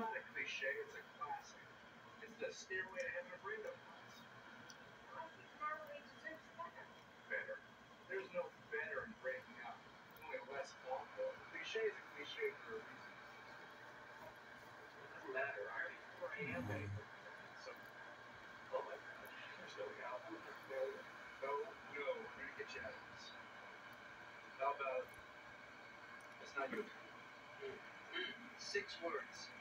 not a cliche, it's a classic. It's the stairway to heaven rhythm Rainbow Class. I think deserves better. Better. There's no better in breaking up. It's only less awful. A cliche is a cliche for a reason. Doesn't matter. I already 4 a.m. anyway. So, oh my gosh, there's no way out. No, no, no. We're gonna get you out of this. How about? It's not your. Six words.